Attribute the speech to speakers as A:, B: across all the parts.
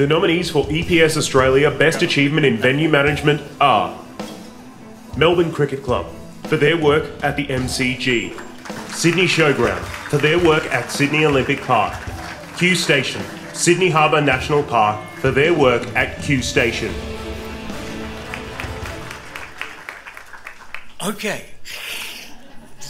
A: The nominees for EPS Australia Best Achievement in Venue Management are Melbourne Cricket Club for their work at the MCG, Sydney Showground for their work at Sydney Olympic Park, Q Station, Sydney Harbour National Park for their work at Q Station.
B: Okay.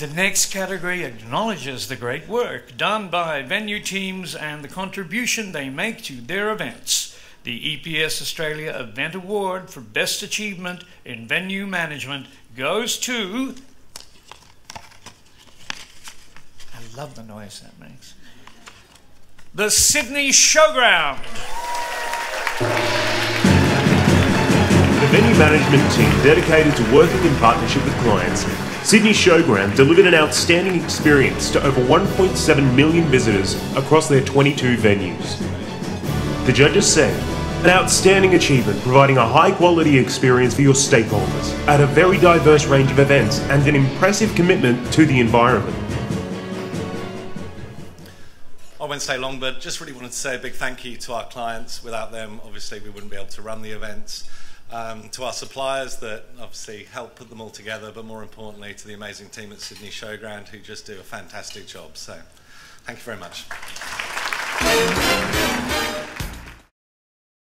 B: The next category acknowledges the great work done by venue teams and the contribution they make to their events. The EPS Australia Event Award for Best Achievement in Venue Management goes to. I love the noise that makes. The Sydney Showground.
A: Venue management team dedicated to working in partnership with clients, Sydney Showground delivered an outstanding experience to over 1.7 million visitors across their 22 venues. The judges said, an outstanding achievement providing a high quality experience for your stakeholders at a very diverse range of events and an impressive commitment to the environment.
C: I won't stay long, but just really wanted to say a big thank you to our clients. Without them, obviously, we wouldn't be able to run the events. Um, to our suppliers that obviously help put them all together, but more importantly, to the amazing team at Sydney Showground who just do a fantastic job. So, thank you very much.